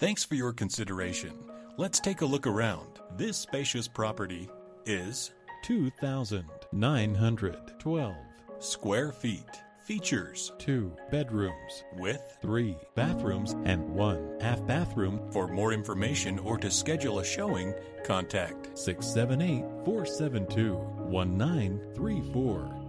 Thanks for your consideration. Let's take a look around. This spacious property is 2,912. square feet. Features Two bedrooms with. three bathrooms, and one half bathroom. For more information or to schedule a showing, contact 678 472 1934.